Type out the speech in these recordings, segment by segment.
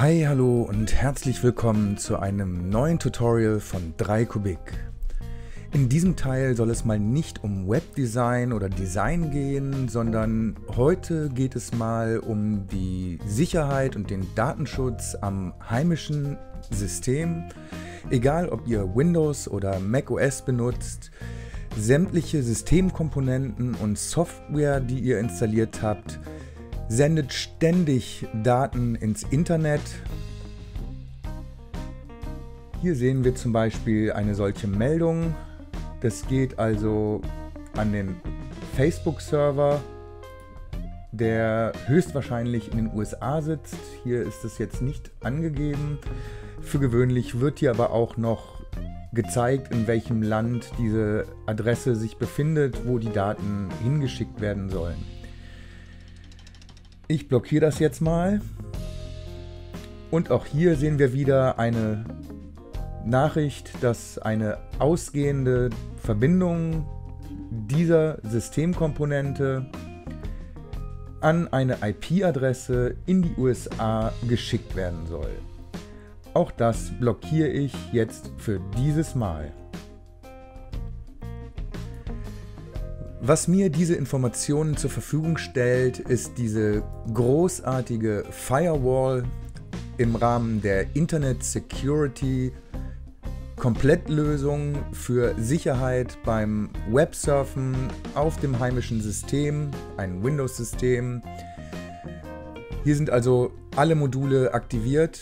Hi, hallo und herzlich willkommen zu einem neuen Tutorial von 3Kubik. In diesem Teil soll es mal nicht um Webdesign oder Design gehen, sondern heute geht es mal um die Sicherheit und den Datenschutz am heimischen System. Egal ob ihr Windows oder macOS benutzt, sämtliche Systemkomponenten und Software, die ihr installiert habt, sendet ständig Daten ins Internet. Hier sehen wir zum Beispiel eine solche Meldung. Das geht also an den Facebook-Server, der höchstwahrscheinlich in den USA sitzt. Hier ist es jetzt nicht angegeben. Für gewöhnlich wird hier aber auch noch gezeigt, in welchem Land diese Adresse sich befindet, wo die Daten hingeschickt werden sollen. Ich blockiere das jetzt mal. Und auch hier sehen wir wieder eine Nachricht, dass eine ausgehende Verbindung dieser Systemkomponente an eine IP-Adresse in die USA geschickt werden soll. Auch das blockiere ich jetzt für dieses Mal. Was mir diese Informationen zur Verfügung stellt, ist diese großartige Firewall im Rahmen der Internet Security Komplettlösung für Sicherheit beim Websurfen auf dem heimischen System, ein Windows-System. Hier sind also alle Module aktiviert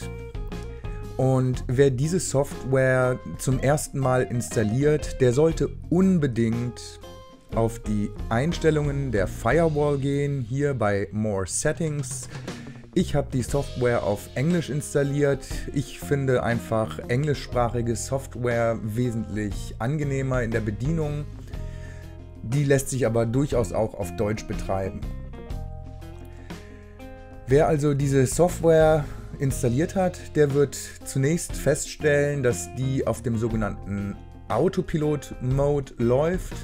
und wer diese Software zum ersten Mal installiert, der sollte unbedingt auf die Einstellungen der Firewall gehen, hier bei More Settings. Ich habe die Software auf Englisch installiert. Ich finde einfach englischsprachige Software wesentlich angenehmer in der Bedienung. Die lässt sich aber durchaus auch auf Deutsch betreiben. Wer also diese Software installiert hat, der wird zunächst feststellen, dass die auf dem sogenannten Autopilot-Mode läuft.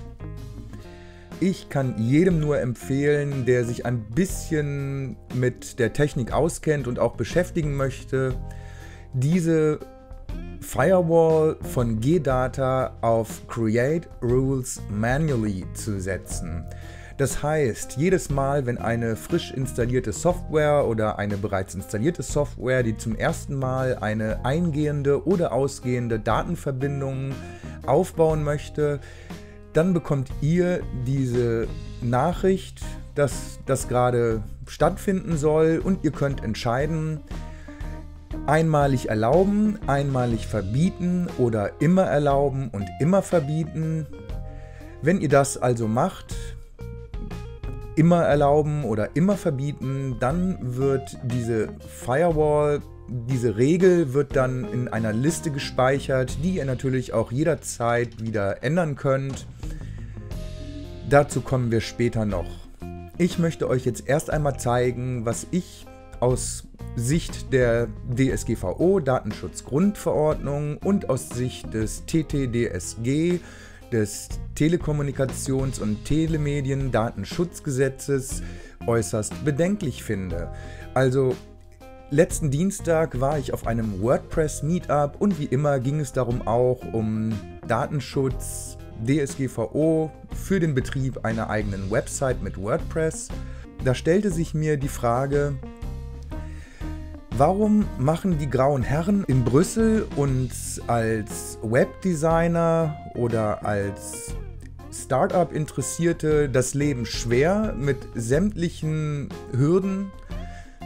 Ich kann jedem nur empfehlen, der sich ein bisschen mit der Technik auskennt und auch beschäftigen möchte, diese Firewall von GData auf Create Rules Manually zu setzen. Das heißt, jedes Mal, wenn eine frisch installierte Software oder eine bereits installierte Software, die zum ersten Mal eine eingehende oder ausgehende Datenverbindung aufbauen möchte, dann bekommt ihr diese Nachricht, dass das gerade stattfinden soll und ihr könnt entscheiden, einmalig erlauben, einmalig verbieten oder immer erlauben und immer verbieten. Wenn ihr das also macht, immer erlauben oder immer verbieten, dann wird diese Firewall, diese Regel wird dann in einer Liste gespeichert, die ihr natürlich auch jederzeit wieder ändern könnt. Dazu kommen wir später noch. Ich möchte euch jetzt erst einmal zeigen, was ich aus Sicht der DSGVO, Datenschutzgrundverordnung und aus Sicht des TTDSG, des Telekommunikations- und Telemedien-Datenschutzgesetzes, äußerst bedenklich finde. Also letzten Dienstag war ich auf einem WordPress-Meetup und wie immer ging es darum auch um Datenschutz, DSGVO für den Betrieb einer eigenen Website mit WordPress. Da stellte sich mir die Frage, warum machen die grauen Herren in Brüssel uns als Webdesigner oder als Startup-Interessierte das Leben schwer mit sämtlichen Hürden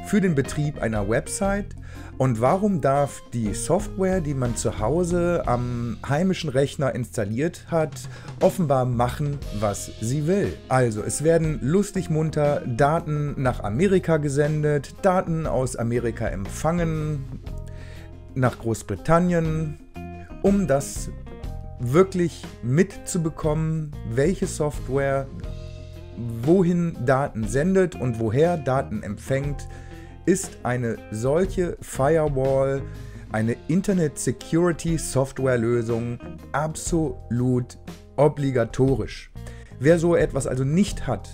für den Betrieb einer Website? Und warum darf die Software, die man zu Hause am heimischen Rechner installiert hat, offenbar machen, was sie will? Also, es werden lustig munter Daten nach Amerika gesendet, Daten aus Amerika empfangen, nach Großbritannien, um das wirklich mitzubekommen, welche Software wohin Daten sendet und woher Daten empfängt, ist eine solche Firewall, eine Internet Security Software Lösung absolut obligatorisch. Wer so etwas also nicht hat,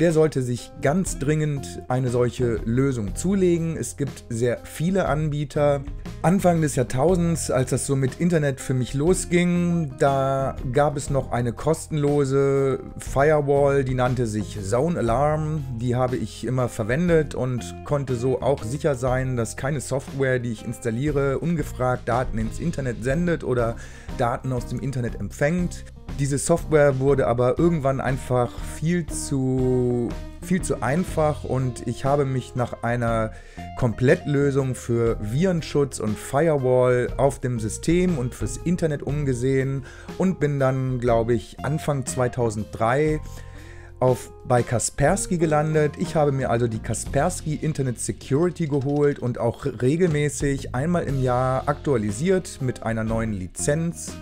der sollte sich ganz dringend eine solche Lösung zulegen. Es gibt sehr viele Anbieter. Anfang des Jahrtausends, als das so mit Internet für mich losging, da gab es noch eine kostenlose Firewall, die nannte sich Zone Alarm. Die habe ich immer verwendet und konnte so auch sicher sein, dass keine Software, die ich installiere, ungefragt Daten ins Internet sendet oder Daten aus dem Internet empfängt. Diese Software wurde aber irgendwann einfach viel zu, viel zu einfach und ich habe mich nach einer Komplettlösung für Virenschutz und Firewall auf dem System und fürs Internet umgesehen und bin dann, glaube ich, Anfang 2003 auf, bei Kaspersky gelandet. Ich habe mir also die Kaspersky Internet Security geholt und auch regelmäßig einmal im Jahr aktualisiert mit einer neuen Lizenz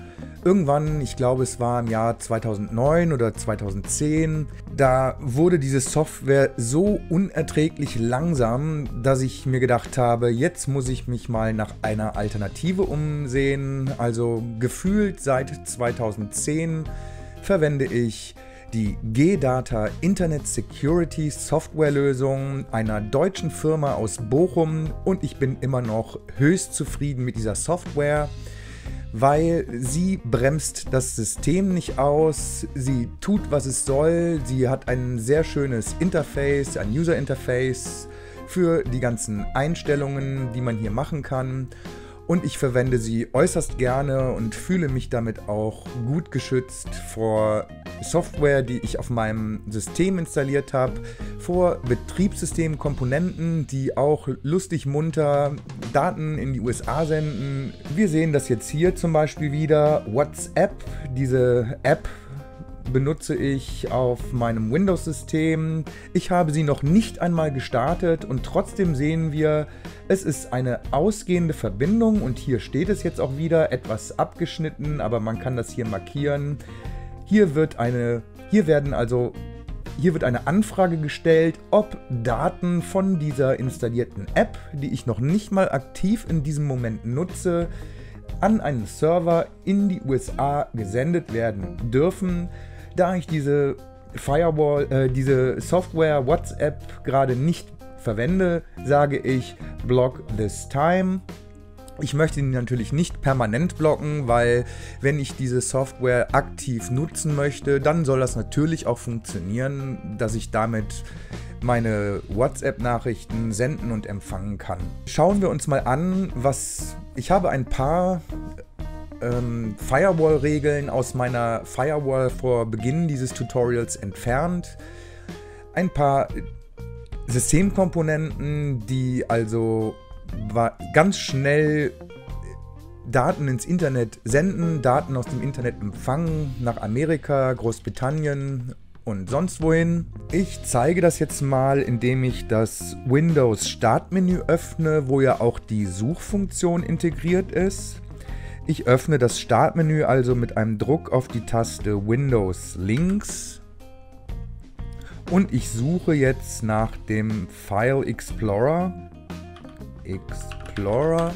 Irgendwann, ich glaube es war im Jahr 2009 oder 2010, da wurde diese Software so unerträglich langsam, dass ich mir gedacht habe, jetzt muss ich mich mal nach einer Alternative umsehen. Also gefühlt seit 2010 verwende ich die G-Data Internet Security Software Lösung einer deutschen Firma aus Bochum und ich bin immer noch höchst zufrieden mit dieser Software weil sie bremst das System nicht aus, sie tut, was es soll, sie hat ein sehr schönes Interface, ein User Interface für die ganzen Einstellungen, die man hier machen kann und ich verwende sie äußerst gerne und fühle mich damit auch gut geschützt vor Software, die ich auf meinem System installiert habe, vor Betriebssystemkomponenten, die auch lustig munter Daten in die USA senden. Wir sehen das jetzt hier zum Beispiel wieder. WhatsApp, diese App benutze ich auf meinem Windows-System. Ich habe sie noch nicht einmal gestartet und trotzdem sehen wir, es ist eine ausgehende Verbindung und hier steht es jetzt auch wieder, etwas abgeschnitten, aber man kann das hier markieren. Hier wird eine, hier werden also, hier wird eine Anfrage gestellt, ob Daten von dieser installierten App, die ich noch nicht mal aktiv in diesem Moment nutze, an einen Server in die USA gesendet werden dürfen. Da ich diese Firewall, äh, diese Software WhatsApp gerade nicht verwende, sage ich Block this time. Ich möchte ihn natürlich nicht permanent blocken, weil wenn ich diese Software aktiv nutzen möchte, dann soll das natürlich auch funktionieren, dass ich damit meine WhatsApp-Nachrichten senden und empfangen kann. Schauen wir uns mal an, was ich habe ein paar ähm, Firewall-Regeln aus meiner Firewall vor Beginn dieses Tutorials entfernt. Ein paar Systemkomponenten, die also ganz schnell Daten ins Internet senden, Daten aus dem Internet empfangen, nach Amerika, Großbritannien und sonst wohin. Ich zeige das jetzt mal, indem ich das Windows Startmenü öffne, wo ja auch die Suchfunktion integriert ist. Ich öffne das Startmenü also mit einem Druck auf die Taste Windows links und ich suche jetzt nach dem File Explorer. Explorer.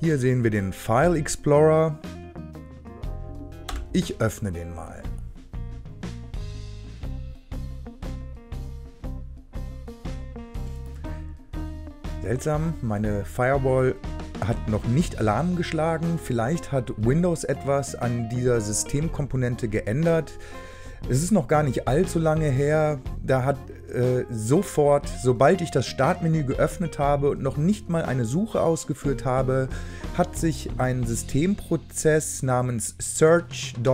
Hier sehen wir den File Explorer. Ich öffne den mal. Seltsam, meine Firewall hat noch nicht Alarm geschlagen. Vielleicht hat Windows etwas an dieser Systemkomponente geändert. Es ist noch gar nicht allzu lange her. Da hat äh, sofort, sobald ich das Startmenü geöffnet habe und noch nicht mal eine Suche ausgeführt habe, hat sich ein Systemprozess namens search.ui.exe,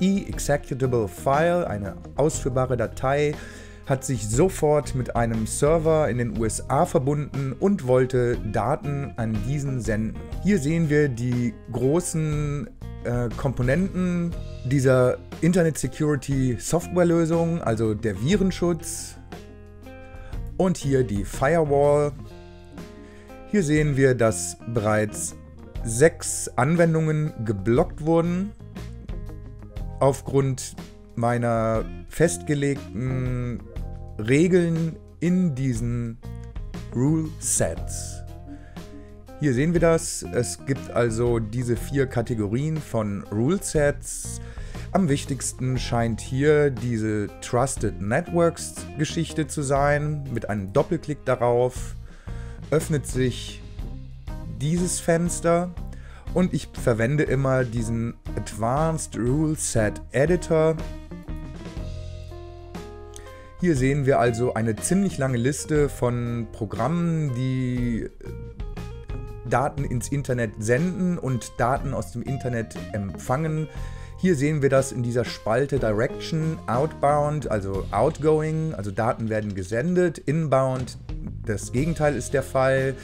executable file, eine ausführbare Datei, hat sich sofort mit einem Server in den USA verbunden und wollte Daten an diesen senden. Hier sehen wir die großen äh, Komponenten dieser Internet Security Software Lösung, also der Virenschutz und hier die Firewall. Hier sehen wir, dass bereits sechs Anwendungen geblockt wurden aufgrund meiner festgelegten Regeln in diesen Rule Sets. Hier sehen wir das. Es gibt also diese vier Kategorien von Rulesets. Am wichtigsten scheint hier diese Trusted Networks Geschichte zu sein. Mit einem Doppelklick darauf öffnet sich dieses Fenster und ich verwende immer diesen Advanced Rule Set Editor. Hier sehen wir also eine ziemlich lange Liste von Programmen, die äh, Daten ins Internet senden und Daten aus dem Internet empfangen. Hier sehen wir das in dieser Spalte Direction, Outbound, also Outgoing, also Daten werden gesendet, Inbound, das Gegenteil ist der Fall.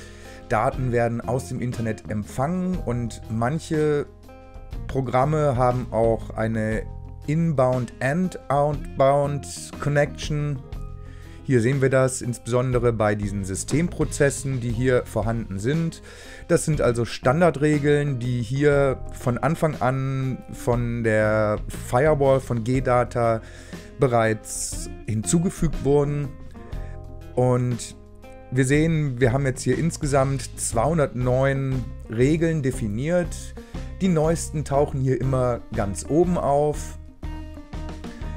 Daten werden aus dem Internet empfangen und manche Programme haben auch eine Inbound and Outbound Connection. Hier sehen wir das insbesondere bei diesen Systemprozessen, die hier vorhanden sind. Das sind also Standardregeln, die hier von Anfang an von der Firewall von GData bereits hinzugefügt wurden. Und wir sehen, wir haben jetzt hier insgesamt 209 Regeln definiert. Die neuesten tauchen hier immer ganz oben auf.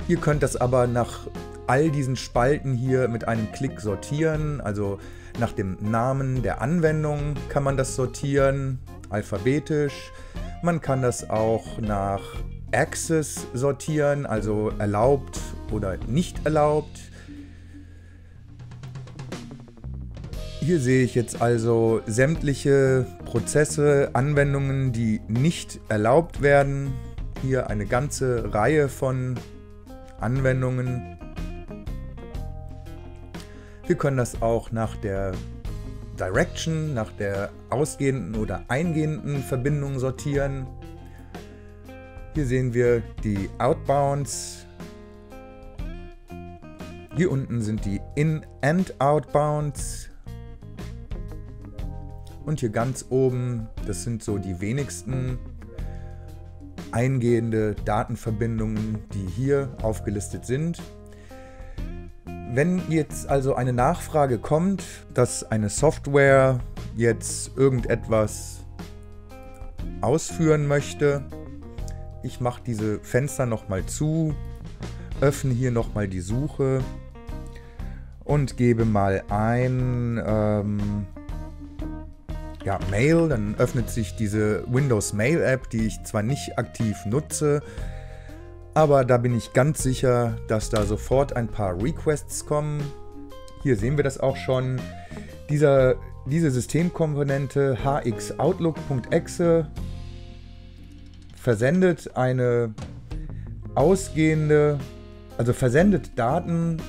Ihr könnt das aber nach all diesen Spalten hier mit einem Klick sortieren. Also nach dem Namen der Anwendung kann man das sortieren, alphabetisch. Man kann das auch nach Access sortieren, also erlaubt oder nicht erlaubt. Hier sehe ich jetzt also sämtliche Prozesse, Anwendungen, die nicht erlaubt werden. Hier eine ganze Reihe von Anwendungen. Wir können das auch nach der Direction, nach der ausgehenden oder eingehenden Verbindung sortieren. Hier sehen wir die Outbounds. Hier unten sind die In- and Outbounds. Und hier ganz oben, das sind so die wenigsten eingehende Datenverbindungen, die hier aufgelistet sind. Wenn jetzt also eine Nachfrage kommt, dass eine Software jetzt irgendetwas ausführen möchte, ich mache diese Fenster nochmal zu, öffne hier nochmal die Suche und gebe mal ein ähm, ja, Mail, dann öffnet sich diese Windows Mail App, die ich zwar nicht aktiv nutze, aber da bin ich ganz sicher, dass da sofort ein paar Requests kommen. Hier sehen wir das auch schon. Dieser, diese Systemkomponente hxoutlook.exe versendet eine ausgehende, also versendet Daten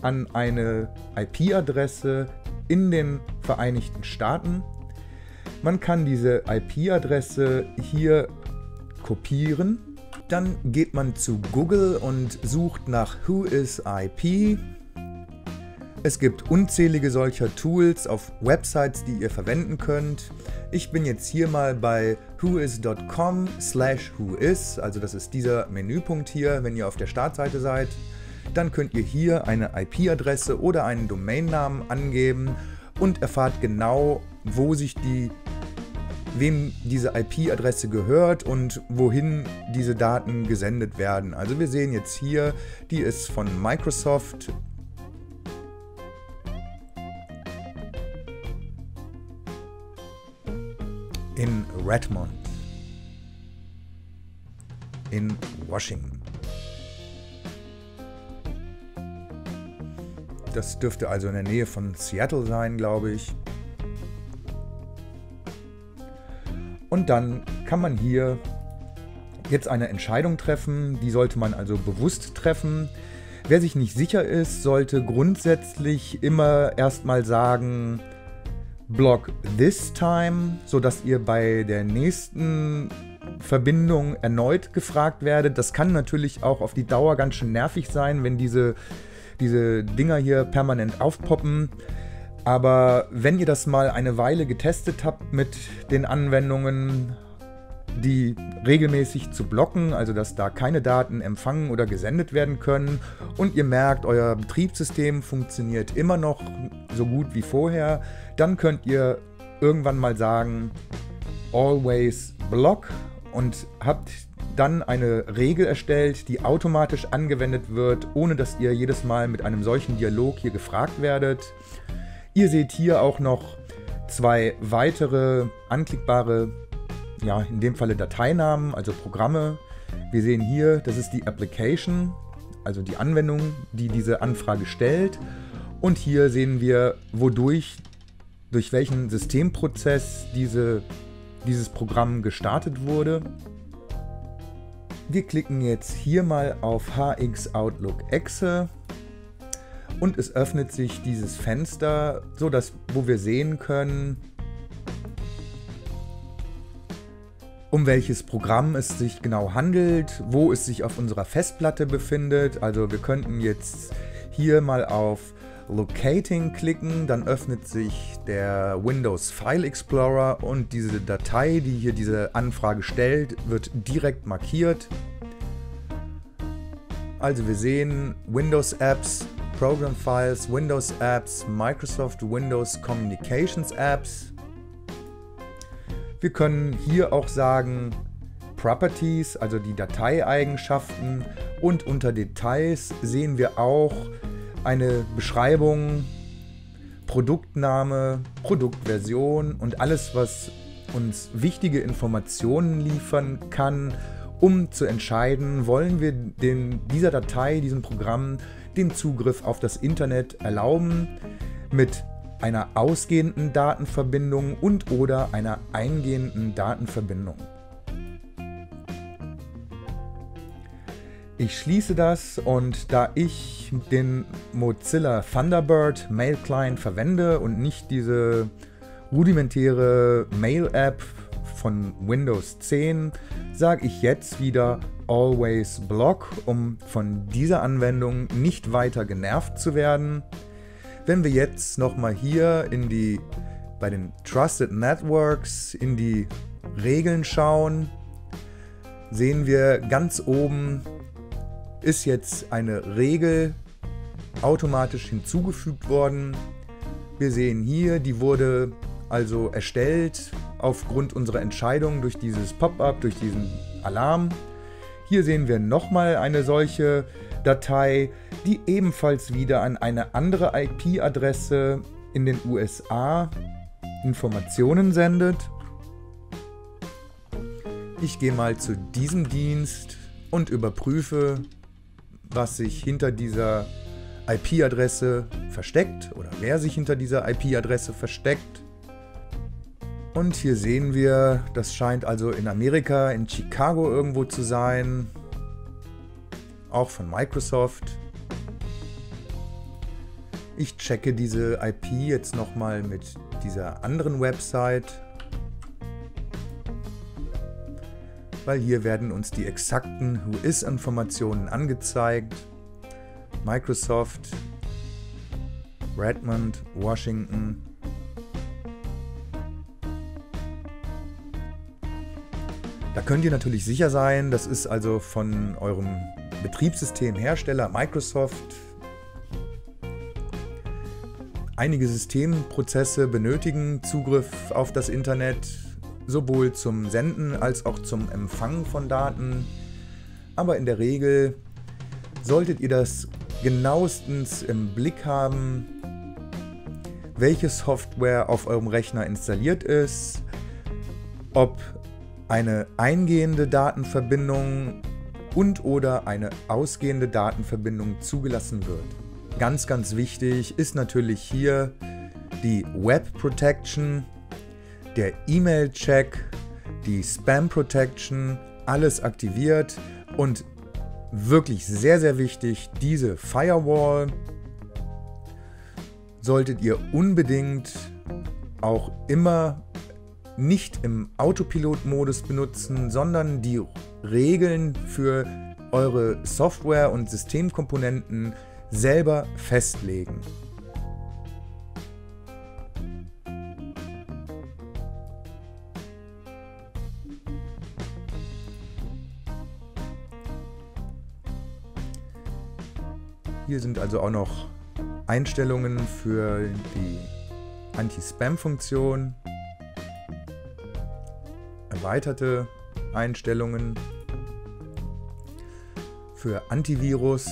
an eine IP-Adresse in den Vereinigten Staaten man kann diese IP-Adresse hier kopieren. Dann geht man zu Google und sucht nach Who is IP. Es gibt unzählige solcher Tools auf Websites, die ihr verwenden könnt. Ich bin jetzt hier mal bei whois.com slash whois, also das ist dieser Menüpunkt hier, wenn ihr auf der Startseite seid. Dann könnt ihr hier eine IP-Adresse oder einen Domainnamen angeben und erfahrt genau, wo sich die wem diese IP-Adresse gehört und wohin diese Daten gesendet werden. Also wir sehen jetzt hier, die ist von Microsoft. In Redmond. In Washington. Das dürfte also in der Nähe von Seattle sein, glaube ich. Und dann kann man hier jetzt eine Entscheidung treffen. Die sollte man also bewusst treffen. Wer sich nicht sicher ist, sollte grundsätzlich immer erstmal sagen, Block this time, sodass ihr bei der nächsten Verbindung erneut gefragt werdet. Das kann natürlich auch auf die Dauer ganz schön nervig sein, wenn diese, diese Dinger hier permanent aufpoppen. Aber wenn ihr das mal eine Weile getestet habt mit den Anwendungen, die regelmäßig zu blocken, also dass da keine Daten empfangen oder gesendet werden können und ihr merkt, euer Betriebssystem funktioniert immer noch so gut wie vorher, dann könnt ihr irgendwann mal sagen, always block und habt dann eine Regel erstellt, die automatisch angewendet wird, ohne dass ihr jedes Mal mit einem solchen Dialog hier gefragt werdet. Ihr seht hier auch noch zwei weitere anklickbare, ja, in dem Falle Dateinamen, also Programme. Wir sehen hier, das ist die Application, also die Anwendung, die diese Anfrage stellt. Und hier sehen wir, wodurch, durch welchen Systemprozess diese, dieses Programm gestartet wurde. Wir klicken jetzt hier mal auf HX Outlook Exe und es öffnet sich dieses Fenster, so dass wo wir sehen können, um welches Programm es sich genau handelt, wo es sich auf unserer Festplatte befindet. Also wir könnten jetzt hier mal auf Locating klicken, dann öffnet sich der Windows File Explorer und diese Datei, die hier diese Anfrage stellt, wird direkt markiert. Also wir sehen Windows Apps, Program Files, Windows Apps, Microsoft Windows Communications Apps. Wir können hier auch sagen Properties, also die Dateieigenschaften und unter Details sehen wir auch eine Beschreibung, Produktname, Produktversion und alles, was uns wichtige Informationen liefern kann, um zu entscheiden, wollen wir den, dieser Datei, diesem Programm den Zugriff auf das Internet erlauben mit einer ausgehenden Datenverbindung und oder einer eingehenden Datenverbindung. Ich schließe das und da ich den Mozilla Thunderbird Mail Client verwende und nicht diese rudimentäre Mail-App von Windows 10, sage ich jetzt wieder Always Block, um von dieser Anwendung nicht weiter genervt zu werden. Wenn wir jetzt nochmal hier in die bei den Trusted Networks in die Regeln schauen, sehen wir ganz oben ist jetzt eine Regel automatisch hinzugefügt worden. Wir sehen hier, die wurde also erstellt aufgrund unserer Entscheidung durch dieses Pop-up, durch diesen Alarm. Hier sehen wir nochmal eine solche Datei, die ebenfalls wieder an eine andere IP-Adresse in den USA Informationen sendet. Ich gehe mal zu diesem Dienst und überprüfe, was sich hinter dieser IP-Adresse versteckt oder wer sich hinter dieser IP-Adresse versteckt. Und hier sehen wir, das scheint also in Amerika, in Chicago irgendwo zu sein. Auch von Microsoft. Ich checke diese IP jetzt nochmal mit dieser anderen Website. weil hier werden uns die exakten Who-Is-Informationen angezeigt. Microsoft, Redmond, Washington. Da könnt ihr natürlich sicher sein, das ist also von eurem Betriebssystemhersteller Microsoft. Einige Systemprozesse benötigen Zugriff auf das Internet, sowohl zum Senden als auch zum Empfangen von Daten. Aber in der Regel solltet ihr das genauestens im Blick haben, welche Software auf eurem Rechner installiert ist, ob eine eingehende Datenverbindung und oder eine ausgehende Datenverbindung zugelassen wird. Ganz, ganz wichtig ist natürlich hier die Web Protection, der E-Mail-Check, die Spam Protection, alles aktiviert und wirklich sehr, sehr wichtig, diese Firewall solltet ihr unbedingt auch immer nicht im Autopilot-Modus benutzen, sondern die Regeln für eure Software und Systemkomponenten selber festlegen. Hier sind also auch noch Einstellungen für die Anti-Spam-Funktion. Erweiterte Einstellungen für Antivirus.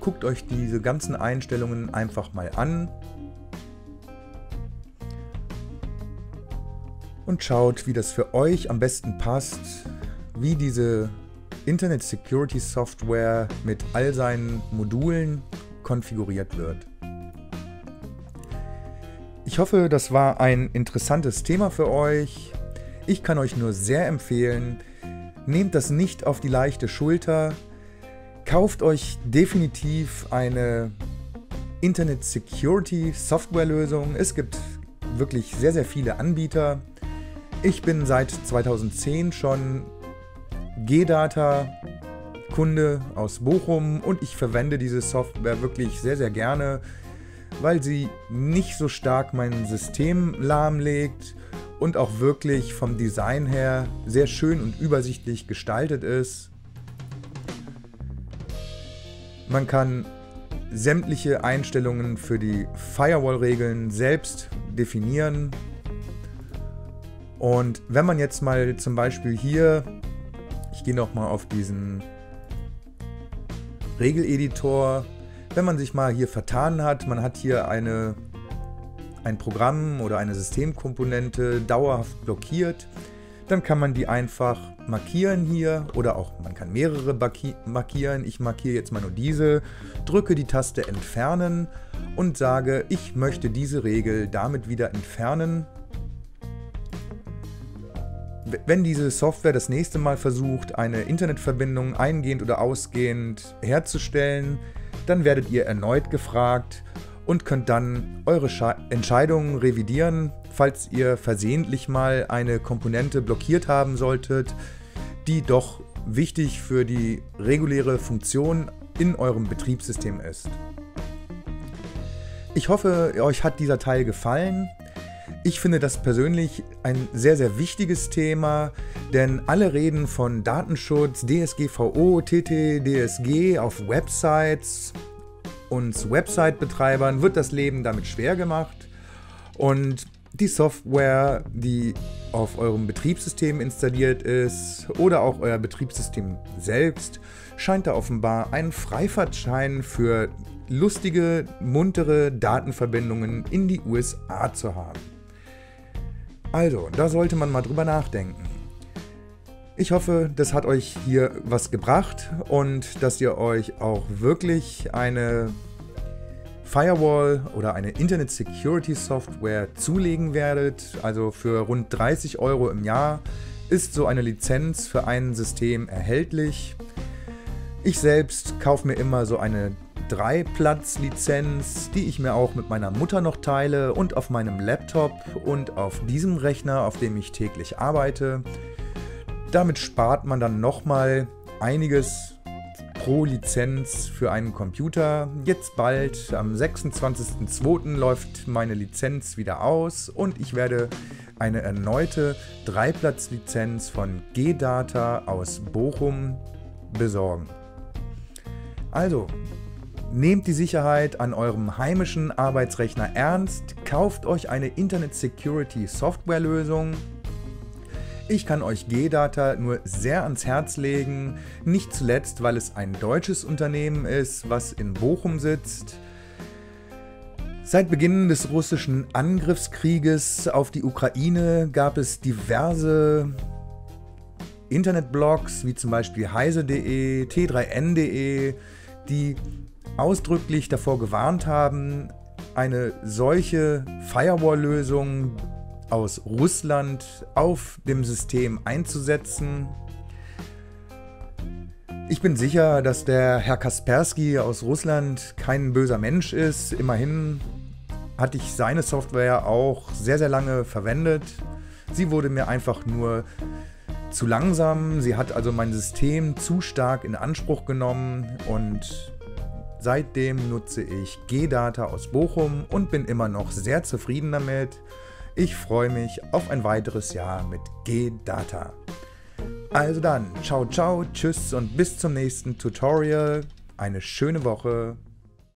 Guckt euch diese ganzen Einstellungen einfach mal an und schaut, wie das für euch am besten passt, wie diese Internet Security Software mit all seinen Modulen konfiguriert wird. Ich hoffe, das war ein interessantes Thema für euch. Ich kann euch nur sehr empfehlen, nehmt das nicht auf die leichte Schulter. Kauft euch definitiv eine Internet Security Software Lösung. Es gibt wirklich sehr, sehr viele Anbieter. Ich bin seit 2010 schon G-Data Kunde aus Bochum und ich verwende diese Software wirklich sehr, sehr gerne, weil sie nicht so stark mein System lahmlegt und auch wirklich vom Design her sehr schön und übersichtlich gestaltet ist. Man kann sämtliche Einstellungen für die Firewall-Regeln selbst definieren. Und wenn man jetzt mal zum Beispiel hier ich gehe nochmal auf diesen Regeleditor. Wenn man sich mal hier vertan hat, man hat hier eine, ein Programm oder eine Systemkomponente dauerhaft blockiert, dann kann man die einfach markieren hier oder auch man kann mehrere markieren. Ich markiere jetzt mal nur diese, drücke die Taste entfernen und sage, ich möchte diese Regel damit wieder entfernen wenn diese Software das nächste Mal versucht, eine Internetverbindung eingehend oder ausgehend herzustellen, dann werdet ihr erneut gefragt und könnt dann eure Sche Entscheidungen revidieren, falls ihr versehentlich mal eine Komponente blockiert haben solltet, die doch wichtig für die reguläre Funktion in eurem Betriebssystem ist. Ich hoffe, euch hat dieser Teil gefallen. Ich finde das persönlich ein sehr, sehr wichtiges Thema, denn alle reden von Datenschutz, DSGVO, TTDSG auf Websites. Uns Website-Betreibern wird das Leben damit schwer gemacht. Und die Software, die auf eurem Betriebssystem installiert ist oder auch euer Betriebssystem selbst, scheint da offenbar einen Freifahrtschein für lustige, muntere Datenverbindungen in die USA zu haben. Also, da sollte man mal drüber nachdenken. Ich hoffe, das hat euch hier was gebracht und dass ihr euch auch wirklich eine Firewall oder eine Internet Security Software zulegen werdet. Also für rund 30 Euro im Jahr ist so eine Lizenz für ein System erhältlich. Ich selbst kaufe mir immer so eine 3-Platz-Lizenz, die ich mir auch mit meiner Mutter noch teile und auf meinem Laptop und auf diesem Rechner, auf dem ich täglich arbeite. Damit spart man dann nochmal einiges pro Lizenz für einen Computer. Jetzt bald, am 26.02. läuft meine Lizenz wieder aus und ich werde eine erneute 3-Platz-Lizenz von G-Data aus Bochum besorgen. Also, Nehmt die Sicherheit an eurem heimischen Arbeitsrechner ernst, kauft euch eine Internet Security Software Lösung. Ich kann euch G-Data nur sehr ans Herz legen, nicht zuletzt, weil es ein deutsches Unternehmen ist, was in Bochum sitzt. Seit Beginn des russischen Angriffskrieges auf die Ukraine gab es diverse Internetblogs, wie zum Beispiel heise.de, t3n.de, die ausdrücklich davor gewarnt haben, eine solche Firewall-Lösung aus Russland auf dem System einzusetzen. Ich bin sicher, dass der Herr Kaspersky aus Russland kein böser Mensch ist. Immerhin hatte ich seine Software auch sehr, sehr lange verwendet. Sie wurde mir einfach nur zu langsam. Sie hat also mein System zu stark in Anspruch genommen und Seitdem nutze ich G-Data aus Bochum und bin immer noch sehr zufrieden damit. Ich freue mich auf ein weiteres Jahr mit G-Data. Also dann, ciao, ciao, tschüss und bis zum nächsten Tutorial. Eine schöne Woche.